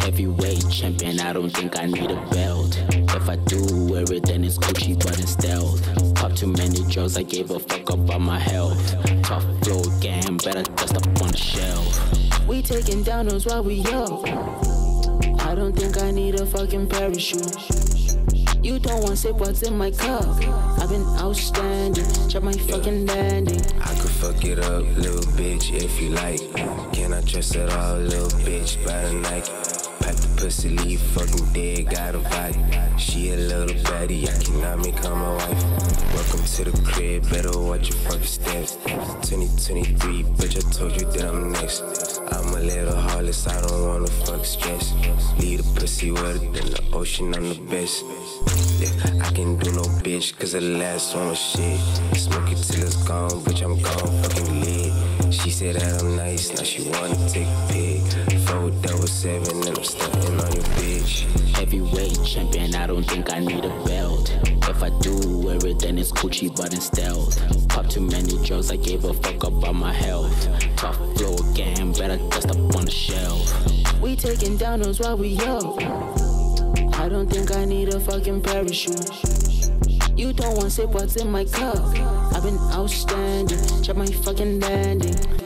Heavyweight champion, I don't think I need a belt. If I do wear it, then it's Gucci, but it's stealth. Pop too many drugs, I gave a fuck about my health. Tough flow again, better dust up on the shelf. We taking down those while we up. I don't think I need a fucking parachute. You don't want sip what's in my cup. I've been outstanding, check my fucking landing. I could fuck it up, little bitch, if you like. Can I trust it all, little bitch, by the Nike? Pack the pussy, leave fucking dead, got a vibe. She a little baddie, I cannot make her my wife. Welcome to the crib, better watch your fucking steps. 2023, bitch, I told you that I'm next. I'm a little heartless, I don't wanna fuck stress. Leave the pussy wetter than the ocean, I'm the best. Yeah, I can do no bitch, cause the last one was shit. Smoke it till it's gone, bitch, I'm gone, fucking lit. She said that I'm nice, now she wanna take a pic. Four double seven, and I'm stepping on your bitch. Heavyweight champion, I don't think I need a belt. If I do wear it, then it's Gucci, but in stealth. Pop too many drugs, I gave a fuck about my health. Tough flow again, better dust up on the shelf. We taking down those while we up. I don't think I need a fucking parachute. You don't want sip what's in my cup. I've been outstanding, check my fucking landing.